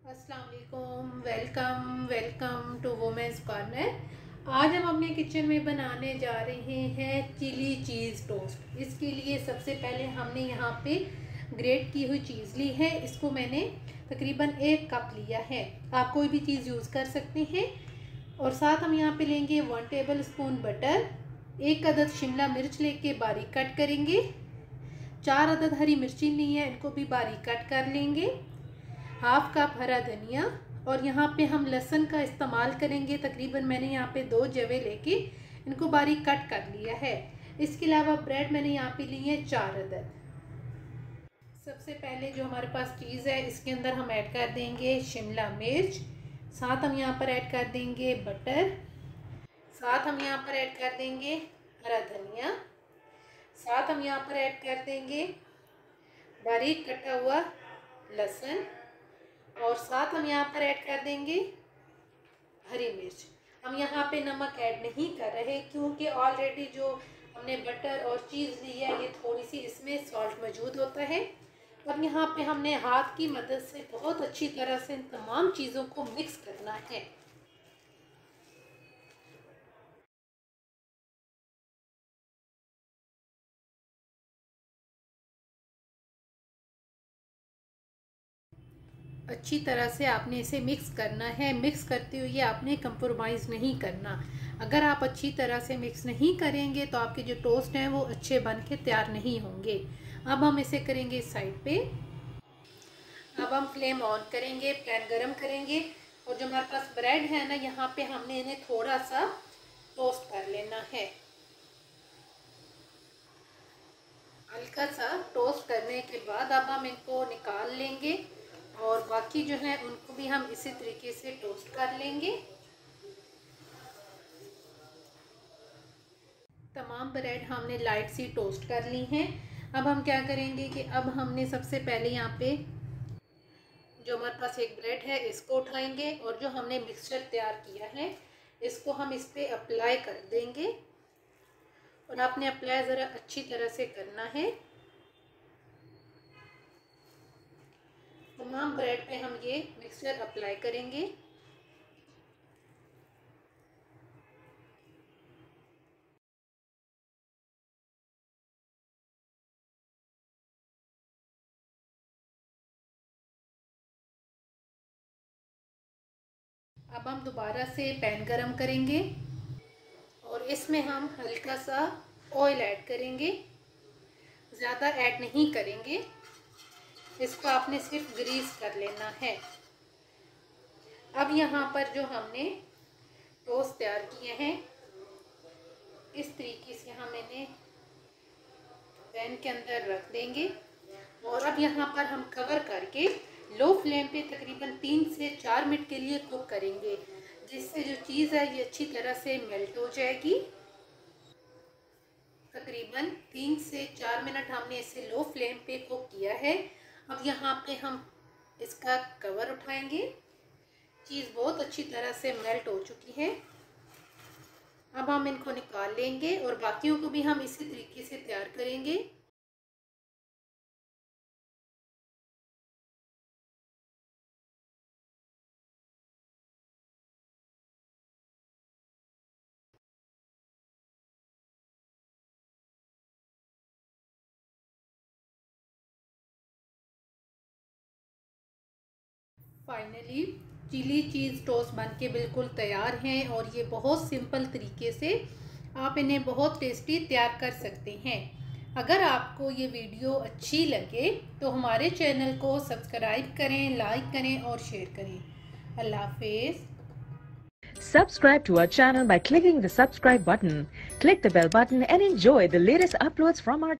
अस्सलाम वालेकुम, welcome welcome to women's corner. आज हम अपने किचन में बनाने जा रहे हैं चिली चीज़ टोस्ट। इसके लिए सबसे पहले हमने यहाँ पे ग्रेट की हुई चीज़ ली है। इसको मैंने तकरीबन एक कप लिया है। आप कोई भी चीज़ यूज़ कर सकते हैं। और साथ हम यहाँ पे लेंगे वन टेबल स्पून बटर, एक अदद शिमला मिर्च लेके बारीक कट करेंगे, चार अदद हरी मिर्ची ली है, इनको भी बारीक कट कर लेंगे। हाफ़ कप हरा धनिया और यहाँ पे हम लहसुन का इस्तेमाल करेंगे। तकरीबन मैंने यहाँ पे दो जवे लेके इनको बारीक कट कर लिया है। इसके अलावा ब्रेड मैंने यहाँ पे ली है चार अदद। सबसे पहले जो हमारे पास चीज़ है, इसके अंदर हम ऐड कर देंगे शिमला मिर्च। साथ हम यहाँ पर ऐड कर देंगे बटर। साथ हम यहाँ पर ऐड कर देंगे हरा धनिया। साथ हम यहाँ पर ऐड कर देंगे बारीक कटा हुआ लहसुन। और साथ हम यहाँ पर ऐड कर देंगे हरी मिर्च। हम यहाँ पे नमक ऐड नहीं कर रहे क्योंकि ऑलरेडी जो हमने बटर और चीज़ ली है, ये थोड़ी सी इसमें सॉल्ट मौजूद होता है। और यहाँ पे हमने हाथ की मदद से बहुत अच्छी तरह से इन तमाम चीज़ों को मिक्स करना है। अच्छी तरह से आपने इसे मिक्स करना है। मिक्स करते हुए आपने कंप्रोमाइज़ नहीं करना। अगर आप अच्छी तरह से मिक्स नहीं करेंगे तो आपके जो टोस्ट हैं, वो अच्छे बन के तैयार नहीं होंगे। अब हम इसे करेंगे इस साइड पे। अब हम फ्लेम ऑन करेंगे पैन गरम करेंगे। और जो हमारे पास ब्रेड है ना, यहाँ पे हमने इन्हें थोड़ा सा टोस्ट कर लेना है। हल्का सा टोस्ट करने के बाद अब हम इनको निकाल लेंगे। और बाकी जो है, उनको भी हम इसी तरीके से टोस्ट कर लेंगे। तमाम ब्रेड हमने लाइट सी टोस्ट कर ली हैं। अब हम क्या करेंगे कि अब हमने सबसे पहले यहाँ पे जो हमारे पास एक ब्रेड है, इसको उठाएँगे और जो हमने मिक्सचर तैयार किया है, इसको हम इस पर अप्लाई कर देंगे। और आपने अप्लाई ज़रा अच्छी तरह से करना है। तमाम ब्रेड पे हम ये मिक्सचर अप्लाई करेंगे। अब हम दोबारा से पैन गरम करेंगे और इसमें हम हल्का सा ऑयल ऐड करेंगे। ज़्यादा ऐड नहीं करेंगे। इसको आपने सिर्फ़ ग्रीस कर लेना है। अब यहाँ पर जो हमने टोस्ट तैयार किए हैं, इस तरीके से हम इन्हें पैन के अंदर रख देंगे। और अब यहाँ पर हम कवर करके लो फ्लेम पे तकरीबन तीन से चार मिनट के लिए कुक करेंगे, जिससे जो चीज़ है ये अच्छी तरह से मेल्ट हो जाएगी। तकरीबन तीन से चार मिनट हमने इसे लो फ्लेम पे कुक किया है। अब यहाँ पे हम इसका कवर उठाएँगे। चीज़ बहुत अच्छी तरह से मेल्ट हो चुकी है। अब हम इनको निकाल लेंगे और बाकियों को भी हम इसी तरीके से तैयार करेंगे। फाइनली चिली चीज़ टोस्ट बन के बिल्कुल तैयार हैं और ये बहुत सिंपल तरीके से आप इन्हें बहुत टेस्टी तैयार कर सकते हैं। अगर आपको ये वीडियो अच्छी लगे तो हमारे चैनल को सब्सक्राइब करें लाइक करें और शेयर करें। अल्लाह हाफिज़। Subscribe to our channel by clicking the subscribe button. Click the bell button and enjoy the latest uploads from our